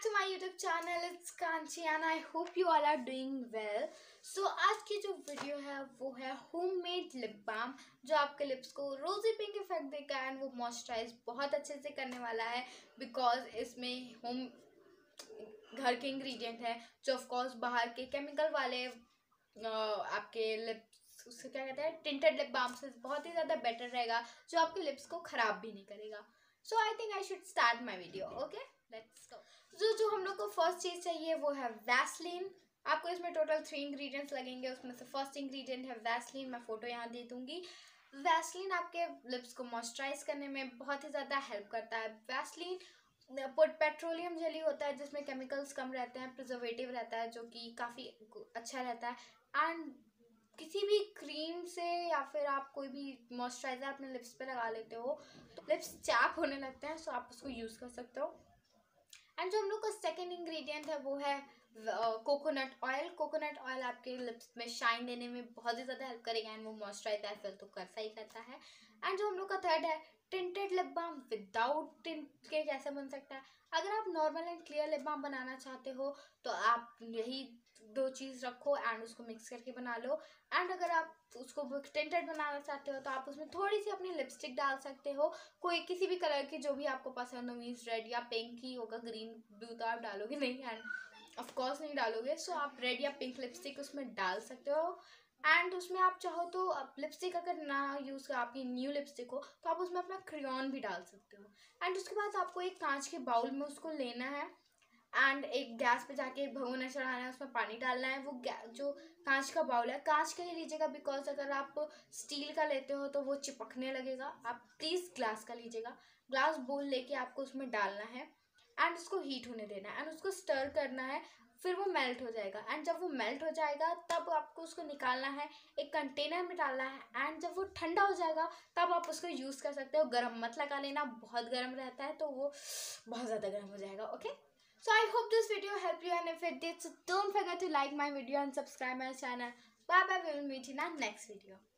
back to my YouTube channel. It's Kanchi, and I hope you all are doing well. So, आज की जो video है, वो है होममेड लिप बाम जो आपके लिप्स को रोजी पिंक इफ़ेक्ट देगा एंड वो मॉइस्चराइज बहुत अच्छे से करने वाला है बिकॉज़ इसमें होम घर के इंग्रेडिएंट है, जो ऑफ़ कोर्स बाहर के केमिकल वाले आपके लिप्स उससे क्या कहते हैं टिंटेड लिप बाम से बहुत ही ज़्यादा बेटर रहेगा, जो आपके लिप्स को ख़राब भी नहीं करेगा so I think I should start my video okay let's go जो जो हम लोग को फ़र्स्ट चीज़ चाहिए वो है वैसलिन आपको इसमें टोटल थ्री इंग्रेडिएंट्स लगेंगे उसमें से फ़र्स्ट इंग्रेडिएंट है वैसलिन मैं फ़ोटो यहाँ दे दूँगी। वैसलिन आपके लिप्स को मॉइस्चराइज करने में बहुत ही ज़्यादा हेल्प करता है। वैसलिन पेट्रोलियम जेली होता है जिसमें केमिकल्स कम रहते हैं प्रिजर्वेटिव रहता है जो कि काफ़ी अच्छा रहता है। एंड किसी भी क्रीम से या फिर आप कोई भी मॉइस्चराइज़र अपने लिप्स पे लगा लेते हो तो लिप्स चैप होने लगते हैं सो आप उसको यूज़ कर सकते हो। एंड जो हम लोग का सेकेंड इंग्रेडिएंट है, वो है कोकोनट ऑयल कोकोनट ऑयल आपके लिप्स में शाइन देने में बहुत ही ज़्यादा हेल्प करेगा एंड वो मॉइस्चराइजर एज तो करता ही करता है। एंड जो हम लोग का थर्ड है tinted lip balm without tint के कैसे बन सकता है। अगर आप normal and clear lip balm बनाना चाहते हो तो आप यही दो चीज़ रखो एंड उसको मिक्स करके बना लो। एंड अगर आप उसको टिंटेड बनाना चाहते हो तो आप उसमें थोड़ी सी अपनी लिपस्टिक डाल सकते हो। कोई किसी भी कलर की जो भी आपको पसंद हो मीन्स रेड या पिंक ही होगा ग्रीन ब्लू तो आप डालोगे नहीं एंड ऑफकोर्स नहीं डालोगे। सो so आप रेड या पिंक लिपस्टिक उसमें डाल सकते हो। एंड उसमें आप चाहो तो आप लिपस्टिक अगर ना यूज़ कर, आपकी न्यू लिपस्टिक हो तो आप उसमें अपना क्रियॉन भी डाल सकते हो। एंड उसके बाद आपको एक कांच के बाउल में उसको लेना है। एंड एक गैस पे जाके भगोना चढ़ाना है, उसमें पानी डालना है। वो जो कांच का बाउल है, कांच का ही लीजिएगा बिकॉज़ अगर आप स्टील का लेते हो तो वो चिपकने लगेगा। आप प्लीज़ ग्लास का लीजिएगा। ग्लास बोल लेके आपको उसमें डालना है। एंड उसको हीट होने देना है एंड उसको स्टर करना है फिर वो मेल्ट हो जाएगा एंड जब वो मेल्ट हो जाएगा तब आपको उसको निकालना है एक कंटेनर में डालना है एंड जब वो ठंडा हो जाएगा तब आप उसको यूज़ कर सकते हो गर्म मत लगा लेना बहुत गर्म रहता है तो वो बहुत ज़्यादा गर्म हो जाएगा okay? So I hope this video helped you and if it did, so don't forget to like my video and subscribe my channel. Bye bye, we will meet.